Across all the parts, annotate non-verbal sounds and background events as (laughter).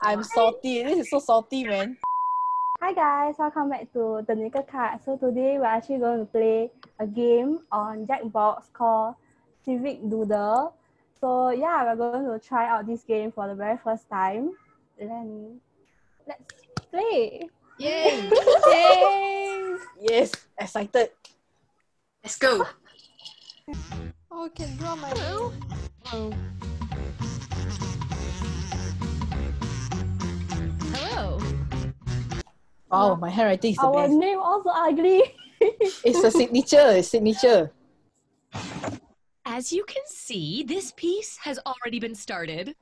I'm salty. This is so salty, man. Hi guys, welcome back to the Naked Cut. So today we're actually going to play a game on Jackbox called Civic Doodle. So yeah, we're going to try out this game for the very first time. Then let's play. Yay! (laughs) Yay! Yes, excited. Let's go. Oh, can draw my name. Oh. Wow, my handwriting is the Our best. name also ugly. (laughs) It's a signature. It's signature. As you can see, this piece has already been started.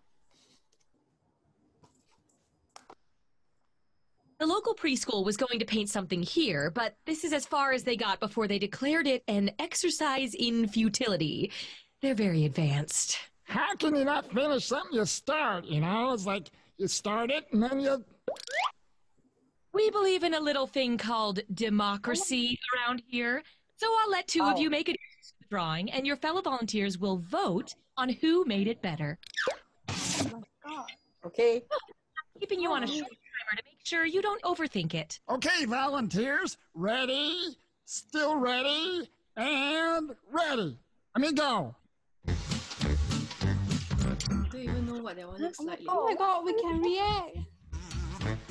The local preschool was going to paint something here, but this is as far as they got before they declared it an exercise in futility. They're very advanced. How can you not finish something you start? You know, it's like you start it and then you. We believe in a little thing called democracy around here, so I'll let two of Oh. you make a drawing, and your fellow volunteers will vote on who made it better. Oh Okay. Oh, keeping you on a short timer to make sure you don't overthink it. Okay, volunteers, ready, still ready, and ready. Let me go. I don't even know what that one looks like. Oh my god, we can react.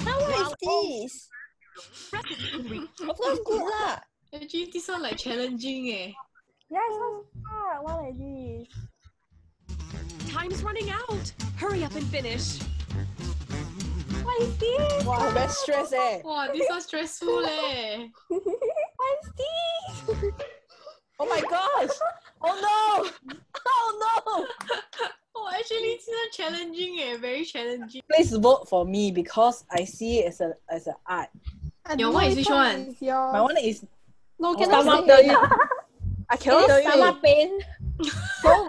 Now what is this? Of course good lah. Actually, this one like challenging eh. yeah, it's so hard. What like this? Time's running out. Hurry up and finish. What is this? Wow, very stressed eh. Wow, this one stressful eh. (laughs) What is this? Oh my gosh. Oh no. (laughs) Oh no. Oh, actually, this one challenging eh. Very challenging. Please vote for me because I see it as a as an art. Your one is which which one? Is yours. My one is No, I cannot cannot tell you. I cannot tell you. Stomach pain. So,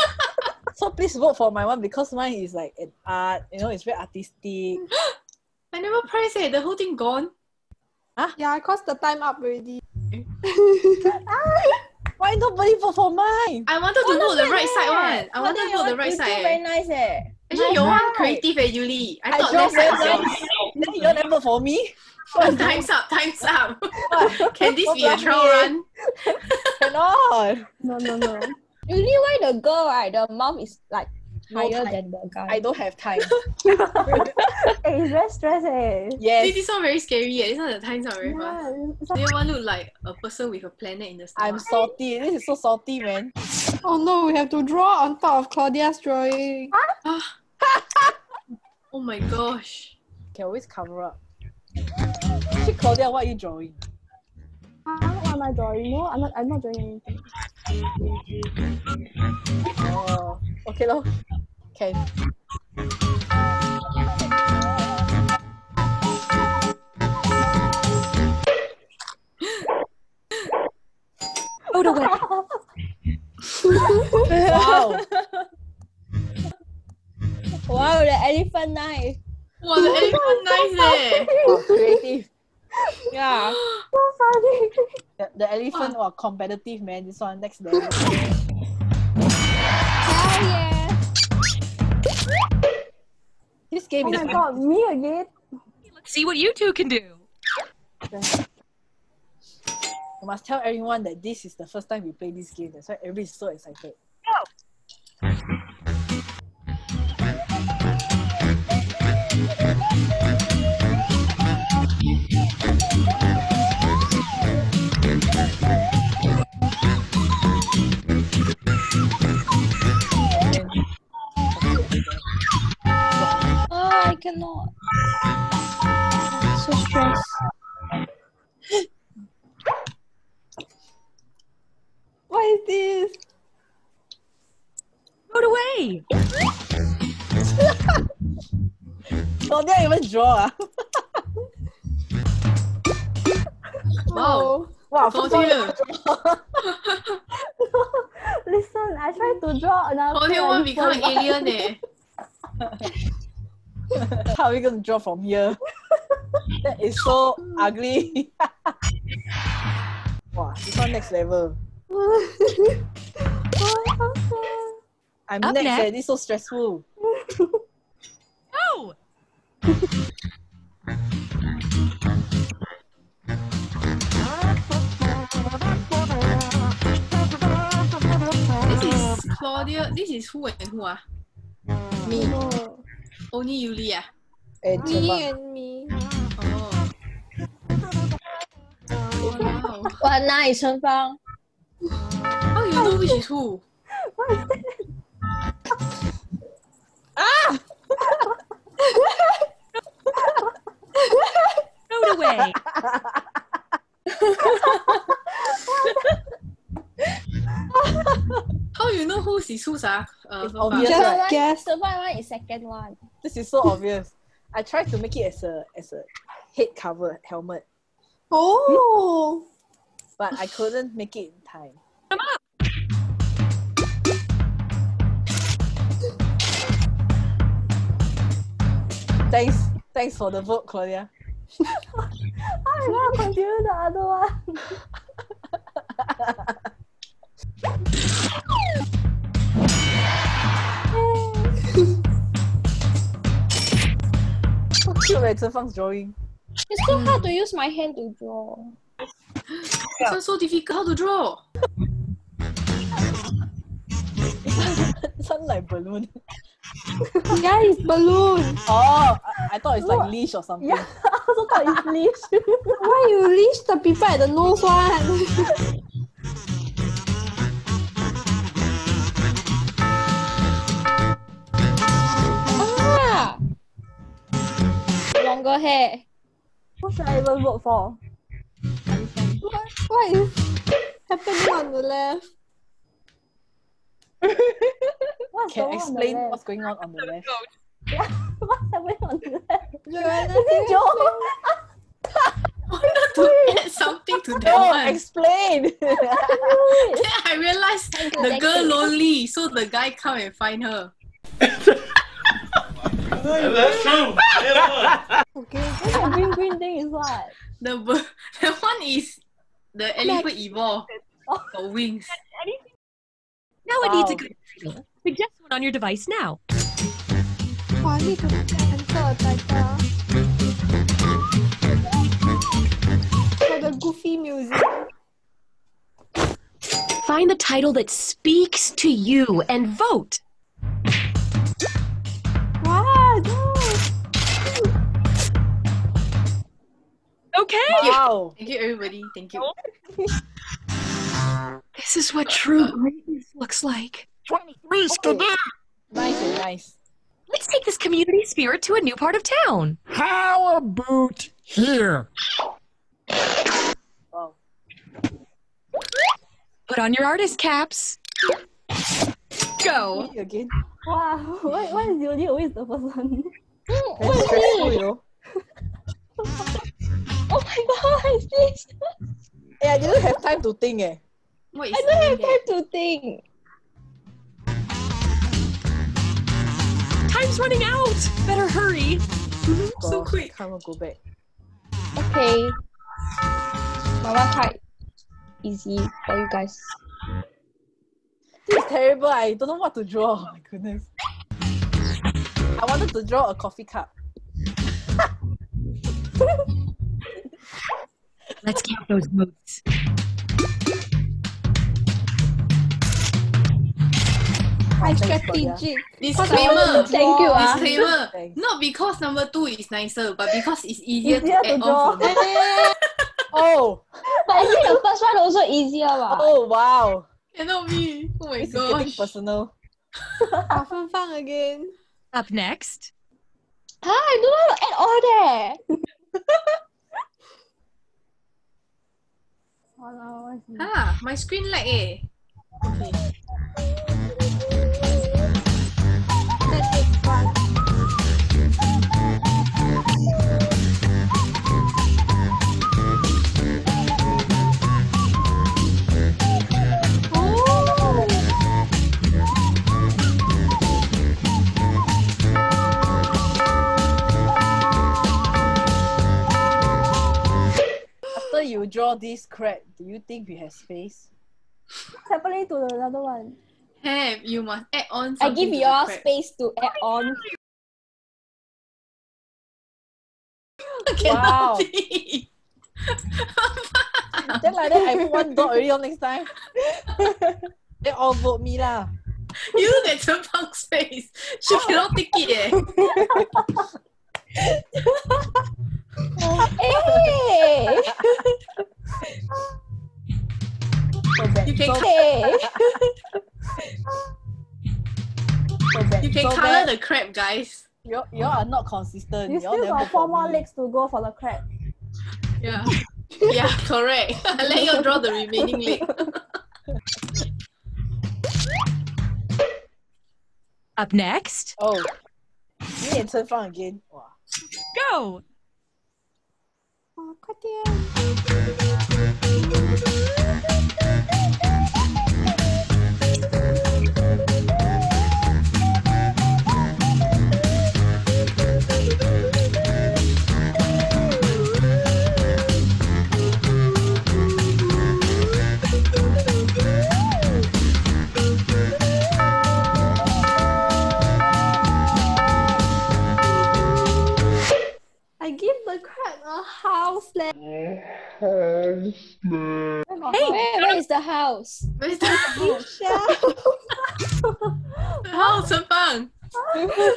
so please vote for my one because mine is like an art. You know, it's very artistic. (gasps) I never press eh. The whole thing gone. Huh? Yeah, cause the time up already. (laughs) (laughs) Why nobody vote for mine? I wanted to vote the right side one. I wanted to your vote the right you do side. very nice eh. Actually, your one creative eh, Yuli. I, I thought draw left side was Then you don't ever vote for me. (laughs) Oh, time's up, time's up. (laughs) Can this be a trial run? (laughs) Cannot. No, no, no. Usually why the girl right, the mouth is like No higher time. than the guy. I don't have time. hey, it's very stress eh. See, Yes. this one very scary eh. This one the time's up very fast. Yeah, it's Do you want to look like a person with a planet in the sky? I'm salty. This is so salty, man. Oh no, we have to draw on top of Claudia's drawing. Ah. oh my gosh. Can always cover up. Actually, Claudia, what are you drawing? Huh? What am I drawing? No, I'm not. I'm not drawing anything. Oh, okay, lor. Can. Vote away. Wow. Wow, the elephant knife. Wow, the elephant nice eh. wow, creative. Yeah. So funny. The, the elephant was competitive, man. This one next level. This game Oh my god, me again. Let's see what you two can do. You must tell everyone that this is the first time we play this game. That's why everybody is so excited. Oh, Cannot. So stressed. (gasps) What is this? Vote away. (laughs) Claudia even draw. (laughs) Wow. Oh. Wow. Claudia. (laughs) Listen, I tried to draw another. Want one become alien eh. (laughs) How are we going to draw from here? (laughs) that is so ugly. (laughs) wow, this one next level. I'm Up next, next. eh. This is so stressful. Go. This is Claudia. This is who and who ah? Me No. Only Yuli ah? and Me Cheba. and me. Oh. 哪里春芳？How you know which is who? What is that? Throw it away. How you know who's is ah? Uh, obvious, Fang? Just guess. The one one is second one. This is so obvious. I tried to make it as a as a head cover helmet, Oh. but I couldn't make it in time. Come up. Thanks, thanks for the vote, Claudia. I'm gonna continue the other one. (laughs) Look at Zhefang's drawing. It's so hard to use my hand to draw. This one so difficult How to draw. (laughs) Something like balloon. Yeah, it's balloon. Oh, I, I thought it's like leash or something. Yeah, (laughs) I also thought it's leash. Why you leash the people at the nose one? (laughs) Longer hair. what should I even vote for? what, what is happening on the left? What's Can the explain what's going on on the left. (laughs) What's happening on the left? Joanna, Is it Joe? (laughs) (laughs) to add something to that No, one. explain. Then I realized the girl lonely, so the guy come and find her. That's true. Okay. What's the green green thing is what? The bir- (laughs) that one is the elephant evolve. Got wings. Now it needs a Wow. Oh. good title. Suggest one on your device now. Oh, I need to answer a title. For the goofy music. Find the title that speaks to you and vote. Okay. wow. (laughs) Thank you, everybody. Thank you. (laughs) This is what true greatness looks like. 23 Skidoo. Nice and nice. Let's take this community spirit to a new part of town. How about here? Wow. Put on your artist caps. Go. Again. Wow, (laughs) why, why is Yuli always the person? Very stressful, you know. Oh my god, what is (laughs) this? Hey, I didn't have time to think eh. What is I don't have time to think. Time's running out. Better hurry. So Gosh, quick. Can't go back. Okay. One quite easy for you guys. This is terrible. I don't know what to draw. Oh my goodness. I wanted to draw a coffee cup. (laughs) Let's count those votes. High thanks, Claudia. strategic. Disclaimer. Thank you, ah. Disclaimer. Thanks. Not because number two is nicer, but because it's easier, Easier to to add draw. on. (laughs) Oh, But I think the first one also easier, what? oh wow. Cannot be. Oh my This is getting gosh. personal. Ah, (laughs) fun fun again. Up next. Huh? I don't know how to add all that. (laughs) Oh no, what's this? Ah, my screen lag eh. Okay. After you draw this crab, do you think we have space? What's happening to the other one? Have you must add on I give to you all space to add on. (laughs) Wow. Cannot be. Then like that, I put one dot already (laughs) on next time. (laughs) they all vote me lah. You look at Chen Pang's face. She cannot take it. Eh. Hey! So. You can so, Hey! You can so color bad. the crab, guys. You you are not consistent. You still got four more legs to go for the crab. Yeah. Yeah, correct. (laughs) I let you draw the remaining leg. (laughs) Up next, Oh, me and Chen Fang again. Wow. go! 快点！Where, where is the house? Where's the Shell. (laughs) house, Chen Pang? The crab.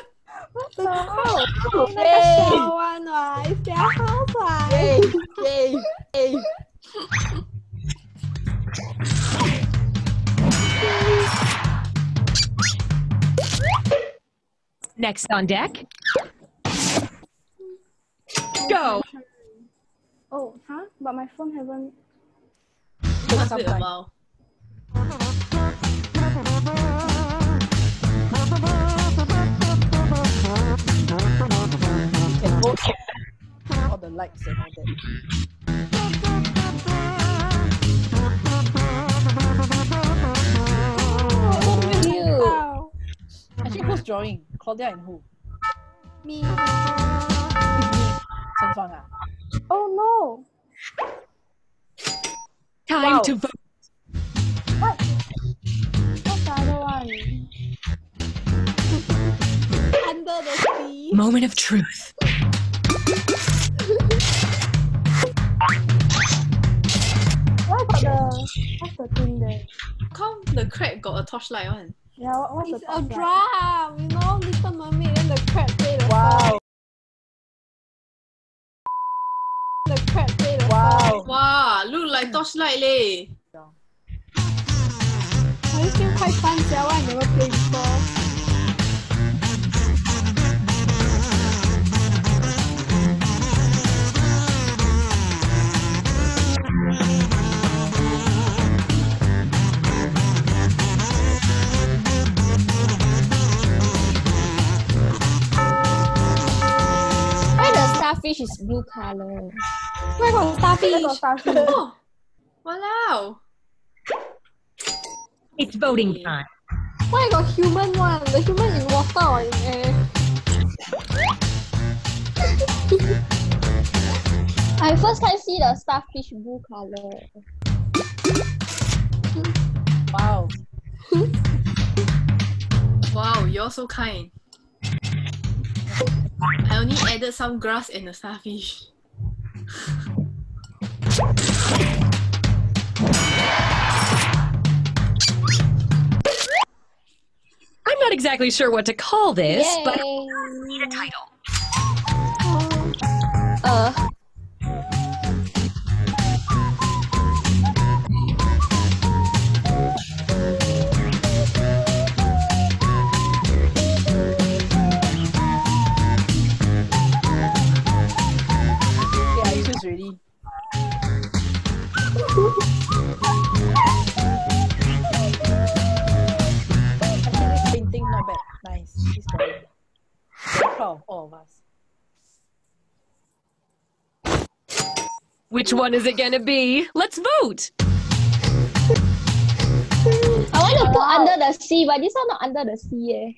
那个小弯哇，is their house 哇。 Yay! Yay! Yay! next on deck, go! Oh, huh? But my phone haven't. Took Must some be a time. while. You can vote all the likes and all that. You. Actually, who's drawing? Claudia and who? Me. It's me. Chen Fang ah. Oh no! Time Wow. to vote. What's other one? Under the sea. Moment of truth. Why got the. What's the thing there? Come, the crab got a torchlight one. Yeah, what, what's It's the a top right? drum. You know, Little Mermaid. Then the crab play the Wow! song. Crab play the Wow! Wow, look like torchlight leh. Oh, this game quite fun, sia. Why I never play before? Why the starfish is blue color? Where got Where starfish? got starfish? Oh, wow. It's voting time. Why got human one? The human in water or in air? (laughs) I first time see the starfish blue color. Wow! (laughs) Wow, you're so kind. I only added some grass and a starfish. I'm not exactly sure what to call this, Yay! but need a title. Uh, Which one is it gonna be? Let's vote! I want to put under the sea, but this one not under the sea eh.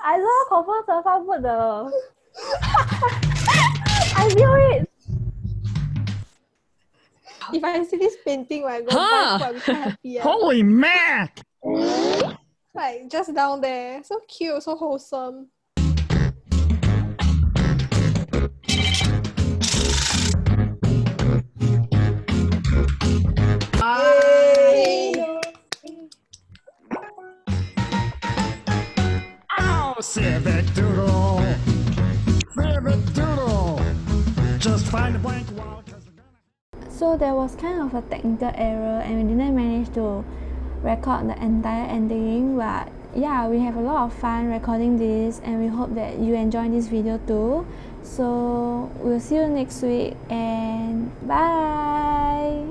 I love confirm Surfa put the. (laughs) I knew it. If I see this painting, I go Huh. buy food, I'm quite happy. Holy Mac! Like just down there. So cute, so wholesome. Civic Doodle! Civic Doodle! Just find a blank wall, 'cause we're gonna... So there was kind of a technical error and we didn't manage to record the entire ending but yeah we have a lot of fun recording this and we hope that you enjoy this video too. So we'll see you next week and bye!